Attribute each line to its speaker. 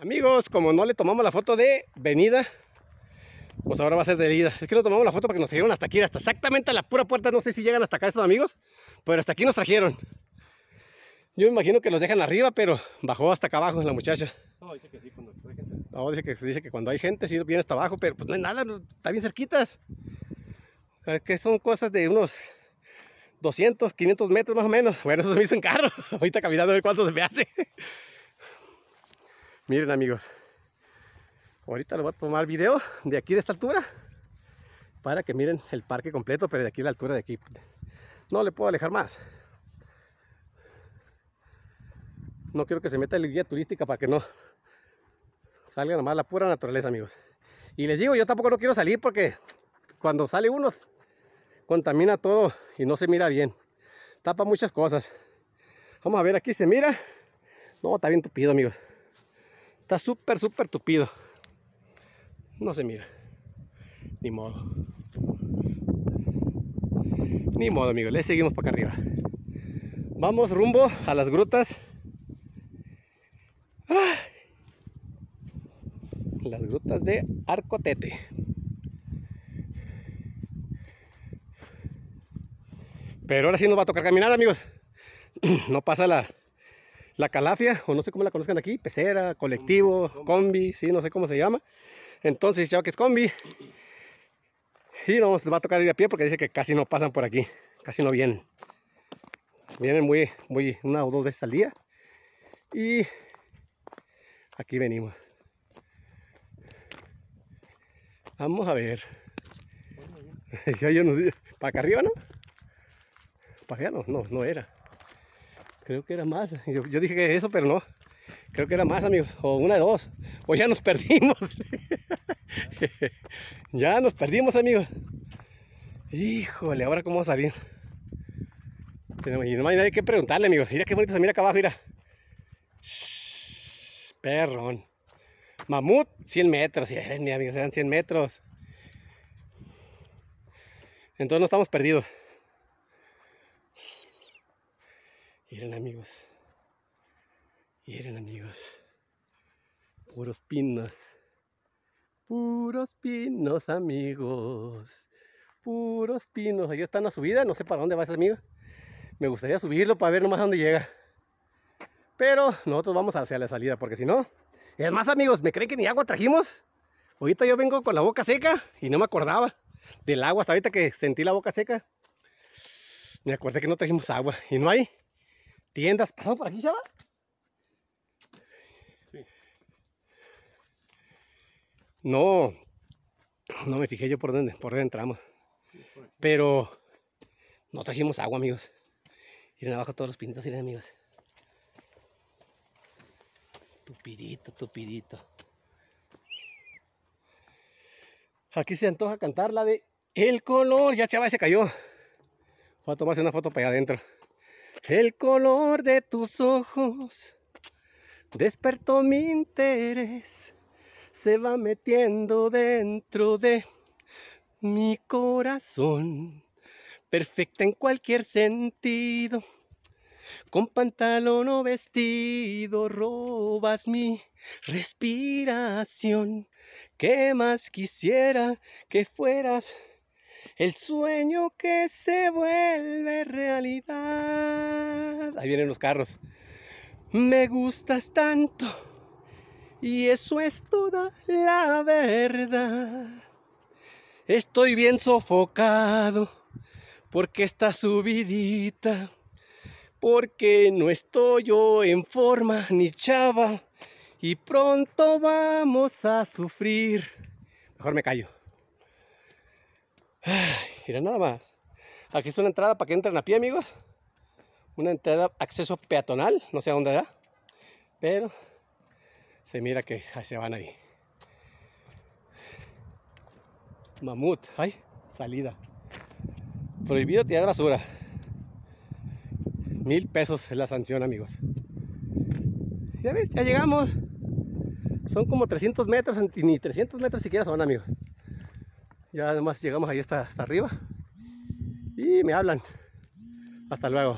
Speaker 1: Amigos, como no le tomamos la foto de venida, pues ahora va a ser de ida. Es que no tomamos la foto porque nos trajeron hasta aquí, hasta exactamente a la pura puerta. No sé si llegan hasta acá estos amigos, pero hasta aquí nos trajeron. Yo me imagino que los dejan arriba, pero bajó hasta acá abajo la muchacha.
Speaker 2: No, dice que sí, cuando hay gente.
Speaker 1: No, dice que, dice que cuando hay gente sí viene hasta abajo, pero pues no hay nada, está bien cerquitas. O sea, que son cosas de unos 200, 500 metros más o menos. Bueno, eso se me hizo en carro. Ahorita caminando a ver cuánto se me hace. Miren amigos. Ahorita les voy a tomar video de aquí de esta altura. Para que miren el parque completo, pero de aquí a la altura de aquí. No le puedo alejar más. No quiero que se meta el guía turística para que no salga nomás la pura naturaleza, amigos. Y les digo, yo tampoco no quiero salir porque cuando sale uno contamina todo y no se mira bien. Tapa muchas cosas. Vamos a ver, aquí se mira. No, está bien tupido, amigos. Está súper, súper tupido. No se mira. Ni modo. Ni modo, amigos. Le seguimos para acá arriba. Vamos rumbo a las grutas. Las grutas de Arcotete. Pero ahora sí nos va a tocar caminar, amigos. No pasa la, la calafia, o no sé cómo la conozcan aquí, pecera, colectivo, combi, sí, no sé cómo se llama. Entonces, ya que es combi. Y nos va a tocar ir a pie porque dice que casi no pasan por aquí, casi no vienen. Vienen muy, muy, una o dos veces al día. Y aquí venimos. Vamos a ver. Ya yo no sé, ¿Para acá arriba no? Para allá no, no, no era. Creo que era más. Yo, dije que eso, pero no. Creo que era más, amigos. O una de dos. O ya nos perdimos. ya nos perdimos, amigos. Híjole, ahora cómo vamos a salir. Y no hay nadie que preguntarle, amigos. Mira qué bonito se mira acá abajo, mira. Perrón. Mamut, 100 metros. Ven, amigos, eran 100 metros. Entonces no estamos perdidos. Miren, amigos. Miren, amigos. Puros pinos. Puros pinos, amigos. Puros pinos. Ahí está en la subida. No sé para dónde va ese amigo. Me gustaría subirlo para ver nomás a dónde llega. Pero nosotros vamos hacia la salida porque si no... Es más, amigos, ¿me creen que ni agua trajimos? Ahorita yo vengo con la boca seca y no me acordaba del agua. Hasta ahorita que sentí la boca seca. Me acordé que no trajimos agua. Y no hay tiendas. ¿Pasamos por aquí, chava?
Speaker 2: Sí.
Speaker 1: No. No me fijé yo por dónde, por dónde entramos. Pero no trajimos agua, amigos. Miren abajo todos los pintos, miren, amigos. Tupidito, tupidito. Aquí se antoja cantar la de El color. Ya chava se cayó. Voy a tomarse una foto para allá adentro. El color de tus ojos despertó mi interés. Se va metiendo dentro de mi corazón. Perfecta en cualquier sentido. Con pantalón o vestido robas mi respiración. ¿Qué más quisiera que fueras el sueño que se vuelve realidad? Ahí vienen los carros. Me gustas tanto y eso es toda la verdad. Estoy bien sofocado porque está subidita. Porque no estoy yo en forma ni chava. Y pronto vamos a sufrir. Mejor me callo. Mira nada más. Aquí está una entrada para que entren a pie, amigos. Una entrada, acceso peatonal. No sé a dónde da. Pero se mira que se van ahí. Mamut. Ay, salida. Prohibido tirar basura. Mil pesos es la sanción, amigos. Ya ves, ya llegamos. Son como 300 metros, ni 300 metros siquiera son, amigos. Ya además llegamos ahí hasta, hasta arriba. Y me hablan. Hasta luego.